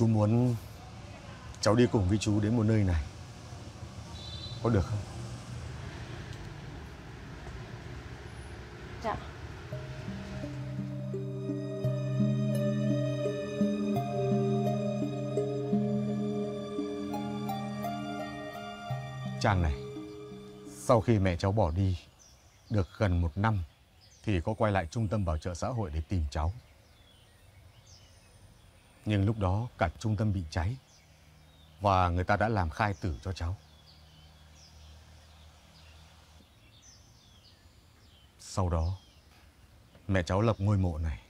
Chú muốn cháu đi cùng với chú đến một nơi này. Có được không? Dạ Trang này, sau khi mẹ cháu bỏ đi được gần một năm thì có quay lại trung tâm bảo trợ xã hội để tìm cháu. Nhưng lúc đó cả trung tâm bị cháy và người ta đã làm khai tử cho cháu. Sau đó, mẹ cháu lập ngôi mộ này.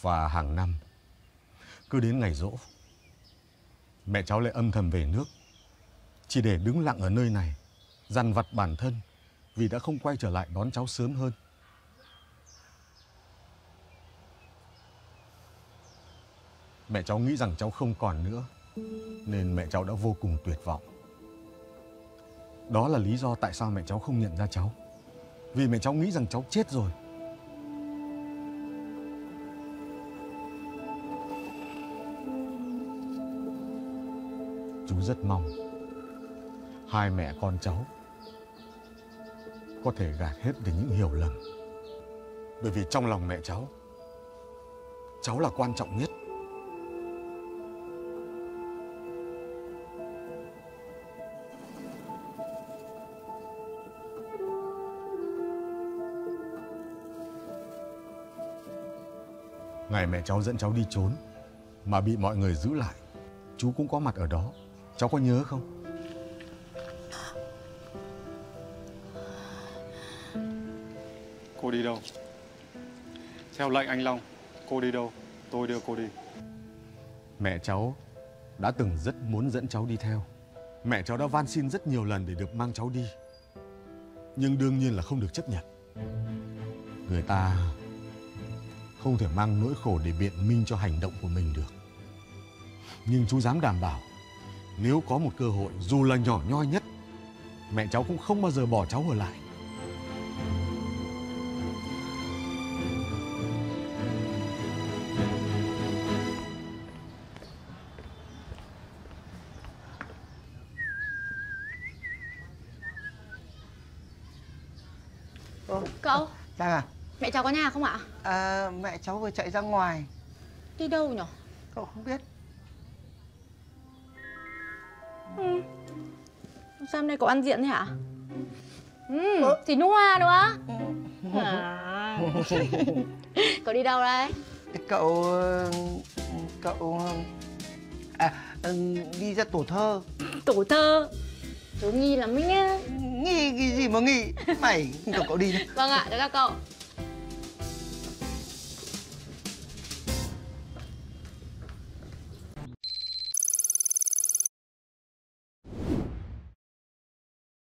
Và hàng năm, cứ đến ngày rỗ, mẹ cháu lại âm thầm về nước chỉ để đứng lặng ở nơi này dằn vặt bản thân vì đã không quay trở lại đón cháu sớm hơn mẹ cháu nghĩ rằng cháu không còn nữa nên mẹ cháu đã vô cùng tuyệt vọng đó là lý do tại sao mẹ cháu không nhận ra cháu vì mẹ cháu nghĩ rằng cháu chết rồi chú rất mong hai mẹ con cháu có thể gạt hết được những hiểu lầm. Bởi vì trong lòng mẹ cháu, cháu là quan trọng nhất. Ngày mẹ cháu dẫn cháu đi trốn mà bị mọi người giữ lại, chú cũng có mặt ở đó. Cháu có nhớ không? Cô đi đâu? Theo lệnh anh Long, cô đi đâu? Tôi đưa cô đi. Mẹ cháu đã từng rất muốn dẫn cháu đi theo. Mẹ cháu đã van xin rất nhiều lần để được mang cháu đi. Nhưng đương nhiên là không được chấp nhận. Người ta không thể mang nỗi khổ để biện minh cho hành động của mình được. Nhưng chú dám đảm bảo nếu có một cơ hội dù là nhỏ nhoi nhất mẹ cháu cũng không bao giờ bỏ cháu ở lại. Cậu Trang à? Mẹ cháu có nhà không ạ? à Mẹ cháu vừa chạy ra ngoài Đi đâu nhỉ? Cậu không biết ừ. Sao hôm nay cậu ăn diện thế hả? Ừ, ừ. thì hoa nữa à. Cậu đi đâu đây? Cậu... Cậu... À, đi ra tổ thơ Tổ thơ? Chú nghi lắm ấy nhá Nghi cái gì mà nghi Mày, cậu cậu đi nhá Vâng ạ, chào các cậu